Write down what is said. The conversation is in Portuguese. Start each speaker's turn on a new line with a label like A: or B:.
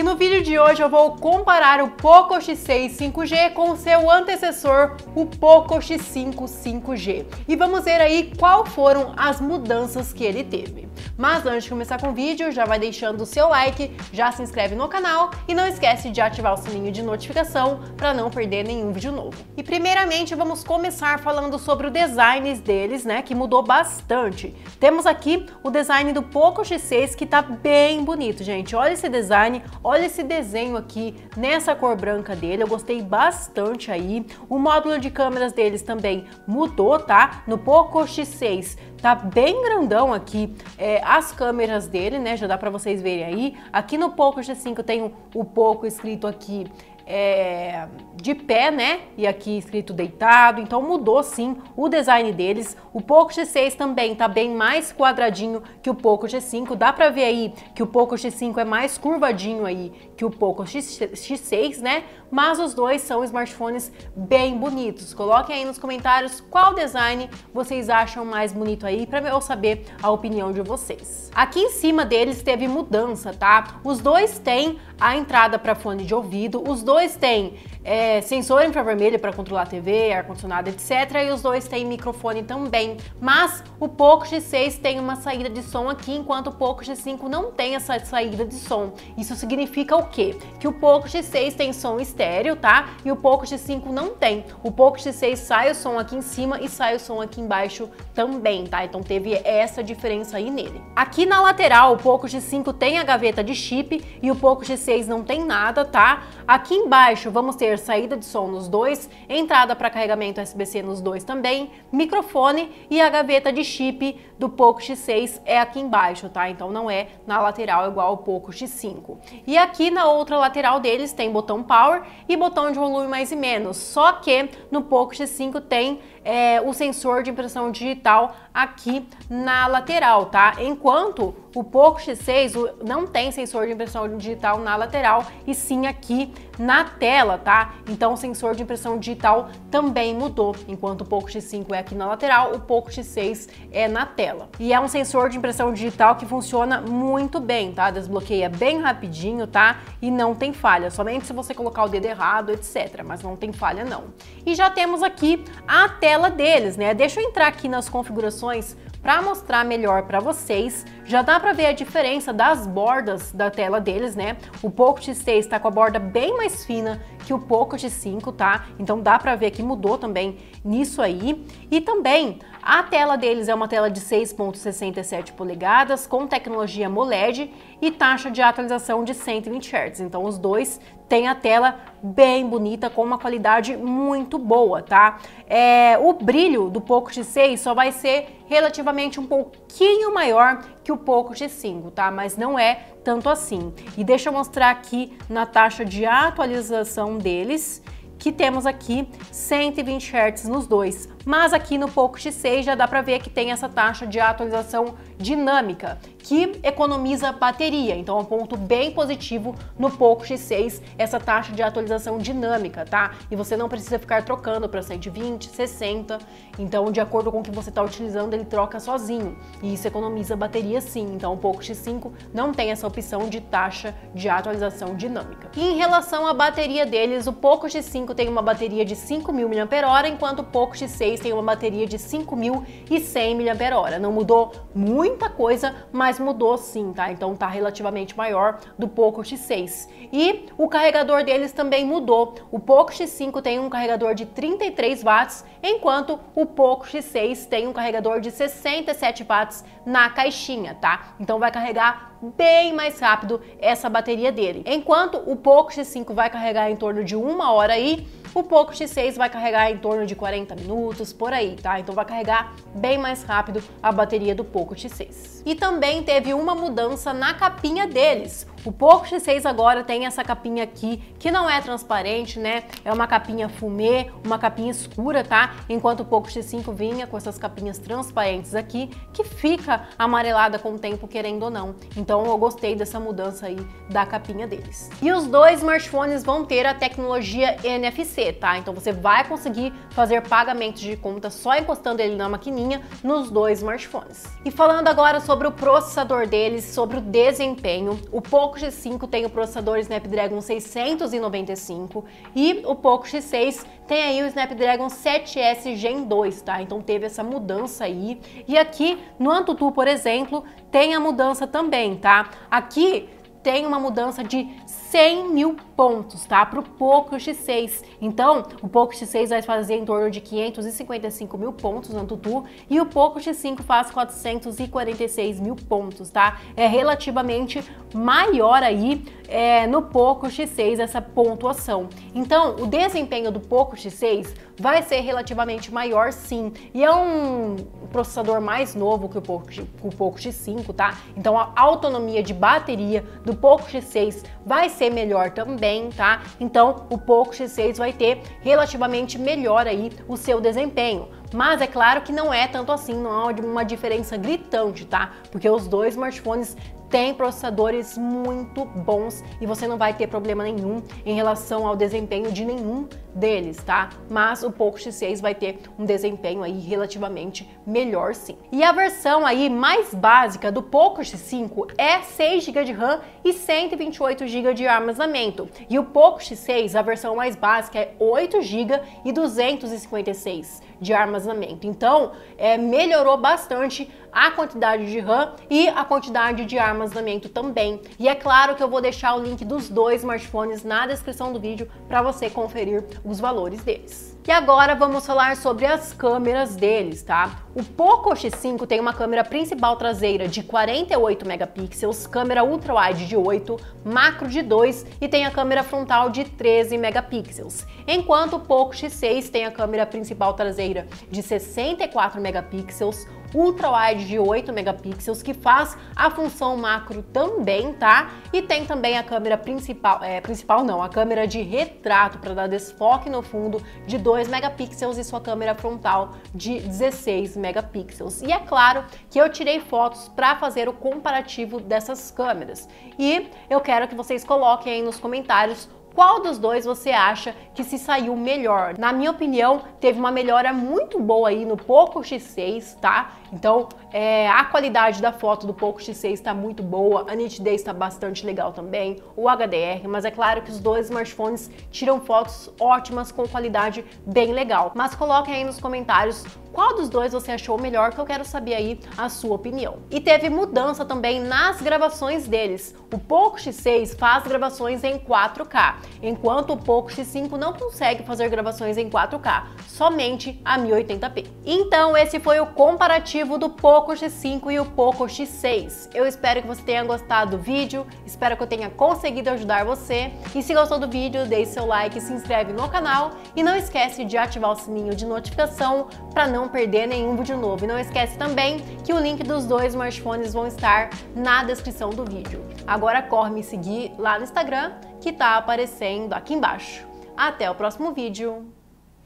A: E no vídeo de hoje eu vou comparar o Poco X6 5G com o seu antecessor, o Poco X5 5G. E vamos ver aí qual foram as mudanças que ele teve. Mas antes de começar com o vídeo, já vai deixando o seu like, já se inscreve no canal e não esquece de ativar o sininho de notificação para não perder nenhum vídeo novo. E primeiramente vamos começar falando sobre o design deles, né, que mudou bastante. Temos aqui o design do Poco X6 que tá bem bonito, gente. Olha esse design, olha esse desenho aqui nessa cor branca dele, eu gostei bastante aí. O módulo de câmeras deles também mudou, tá? No Poco X6 tá bem grandão aqui é, as câmeras dele, né? Já dá para vocês verem aí. Aqui no Poco X5 tem o, o Poco escrito aqui é, de pé, né? E aqui escrito deitado, então mudou sim o design deles. O Poco X6 também tá bem mais quadradinho que o Poco X5. Dá pra ver aí que o Poco X5 é mais curvadinho aí que o Poco X6, né? Mas os dois são smartphones bem bonitos. Coloquem aí nos comentários qual design vocês acham mais bonito aí para eu saber a opinião de vocês. Aqui em cima deles teve mudança, tá? Os dois têm a entrada para fone de ouvido, os dois têm é, sensor infravermelho para controlar TV, ar-condicionado, etc. E os dois têm microfone também. Mas o Poco X6 tem uma saída de som aqui, enquanto o Poco X5 não tem essa saída de som. Isso significa o quê? Que o Poco X6 tem som estéreo, tá? E o Poco X5 não tem. O Poco X6 sai o som aqui em cima e sai o som aqui embaixo também, tá? Então teve essa diferença aí nele. Aqui na lateral, o Poco X5 tem a gaveta de chip e o Poco X6 não tem nada, tá? Aqui embaixo vamos ter saída de som nos dois, entrada para carregamento USB-C nos dois também, microfone e a gaveta de chip do Poco X6 é aqui embaixo, tá? Então não é na lateral igual ao Poco X5. E aqui na outra lateral deles tem botão Power e botão de volume mais e menos, só que no Poco X5 tem é, o sensor de impressão digital aqui na lateral, tá? Enquanto o Poco X6 não tem sensor de impressão digital na lateral e sim aqui na tela, tá? Então o sensor de impressão digital também mudou. Enquanto o Poco X5 é aqui na lateral, o Poco X6 é na tela. E é um sensor de impressão digital que funciona muito bem, tá? Desbloqueia bem rapidinho, tá? E não tem falha, somente se você colocar o dedo errado, etc. Mas não tem falha não. E já temos aqui a tela deles, né? Deixa eu entrar aqui nas configurações para mostrar melhor para vocês, já dá para ver a diferença das bordas da tela deles, né? O Poco X6 está com a borda bem mais fina que o Poco X5, tá? Então dá para ver que mudou também nisso aí. E também a tela deles é uma tela de 6.67 polegadas com tecnologia AMOLED e taxa de atualização de 120 Hz. Então os dois têm a tela bem bonita com uma qualidade muito boa, tá? É, o brilho do Poco X6 só vai ser relativamente um pouquinho maior que o Poco X5, tá? Mas não é tanto assim. E deixa eu mostrar aqui na taxa de atualização deles que temos aqui 120 Hz nos dois. Mas aqui no Poco X6 já dá para ver que tem essa taxa de atualização dinâmica, que economiza bateria. Então é um ponto bem positivo no Poco X6, essa taxa de atualização dinâmica, tá? E você não precisa ficar trocando para 120, 60. Então, de acordo com o que você está utilizando, ele troca sozinho. E isso economiza bateria sim. Então, o Poco X5 não tem essa opção de taxa de atualização dinâmica. E em relação à bateria deles, o Poco X5 tem uma bateria de 5.000 mAh, enquanto o Poco X6 tem uma bateria de 5.100 mAh. Não mudou muita coisa, mas mudou sim, tá? Então tá relativamente maior do Poco X6. E o carregador deles também mudou. O Poco X5 tem um carregador de 33 watts, enquanto o Poco X6 tem um carregador de 67 watts na caixinha, tá? Então vai carregar bem mais rápido essa bateria dele. Enquanto o Poco X5 vai carregar em torno de uma hora aí, o Poco X6 vai carregar em torno de 40 minutos, por aí, tá? Então vai carregar bem mais rápido a bateria do Poco X6. E também teve uma mudança na capinha deles. O Poco X6 agora tem essa capinha aqui, que não é transparente, né? É uma capinha fumê, uma capinha escura, tá? Enquanto o Poco X5 vinha com essas capinhas transparentes aqui, que fica amarelada com o tempo, querendo ou não. Então eu gostei dessa mudança aí da capinha deles. E os dois smartphones vão ter a tecnologia NFC, tá? Então você vai conseguir fazer pagamentos de conta só encostando ele na maquininha nos dois smartphones. E falando agora sobre o processador deles, sobre o desempenho, o Poco Poco X5 tem o processador Snapdragon 695 e o Poco X6 tem aí o Snapdragon 7S Gen 2, tá? Então teve essa mudança aí. E aqui no Antutu, por exemplo, tem a mudança também, tá? Aqui tem uma mudança de 100 mil pontos, tá? Para o Poco X6. Então, o Poco X6 vai fazer em torno de 555 mil pontos no Tutu e o Poco X5 faz 446 mil pontos, tá? É relativamente maior aí é, no Poco X6 essa pontuação. Então, o desempenho do Poco X6 vai ser relativamente maior sim. E é um processador mais novo que o Poco, o Poco X5, tá? Então, a autonomia de bateria do Poco X6 vai ser melhor também, tá? Então o Poco X6 vai ter relativamente melhor aí o seu desempenho. Mas é claro que não é tanto assim, não há uma diferença gritante, tá? Porque os dois smartphones tem processadores muito bons e você não vai ter problema nenhum em relação ao desempenho de nenhum deles, tá? Mas o Poco X6 vai ter um desempenho aí relativamente melhor sim. E a versão aí mais básica do Poco X5 é 6 GB de RAM e 128 GB de armazenamento. E o Poco X6, a versão mais básica é 8 GB e 256 de armazenamento. Então, é, melhorou bastante a quantidade de RAM e a quantidade de armazenamento também. E é claro que eu vou deixar o link dos dois smartphones na descrição do vídeo para você conferir os valores deles. E agora vamos falar sobre as câmeras deles, tá? O Poco X5 tem uma câmera principal traseira de 48 megapixels, câmera ultra-wide de 8, macro de 2 e tem a câmera frontal de 13 megapixels. Enquanto o Poco X6 tem a câmera principal traseira de 64 megapixels, ultra-wide de 8 megapixels que faz a função macro também, tá? E tem também a câmera principal, é, principal não, a câmera de retrato para dar desfoque no fundo de 2 megapixels e sua câmera frontal de 16 megapixels. E é claro que eu tirei fotos para fazer o comparativo dessas câmeras. E eu quero que vocês coloquem aí nos comentários qual dos dois você acha que se saiu melhor? Na minha opinião, teve uma melhora muito boa aí no Poco X6, tá? Então, é, a qualidade da foto do Poco X6 está muito boa, a nitidez está bastante legal também, o HDR, mas é claro que os dois smartphones tiram fotos ótimas com qualidade bem legal. Mas coloquem aí nos comentários qual dos dois você achou melhor, que eu quero saber aí a sua opinião. E teve mudança também nas gravações deles. O Poco X6 faz gravações em 4K, enquanto o Poco X5 não consegue fazer gravações em 4K, somente a 1080p. Então esse foi o comparativo do Poco X5 e o Poco X6. Eu espero que você tenha gostado do vídeo, espero que eu tenha conseguido ajudar você. E se gostou do vídeo, deixe seu like, se inscreve no canal e não esquece de ativar o sininho de notificação para não perder nenhum vídeo novo. E não esquece também que o link dos dois smartphones vão estar na descrição do vídeo. Agora corre me seguir lá no Instagram que tá aparecendo aqui embaixo. Até o próximo vídeo.